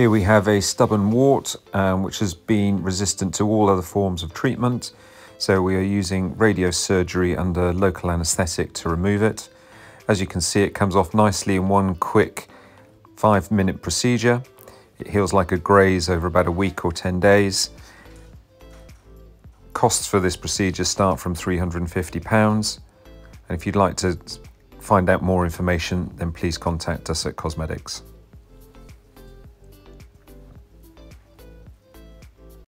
Here we have a stubborn wart um, which has been resistant to all other forms of treatment. So we are using radiosurgery under local anaesthetic to remove it. As you can see, it comes off nicely in one quick five minute procedure. It heals like a graze over about a week or 10 days. Costs for this procedure start from £350. And if you'd like to find out more information, then please contact us at Cosmedics.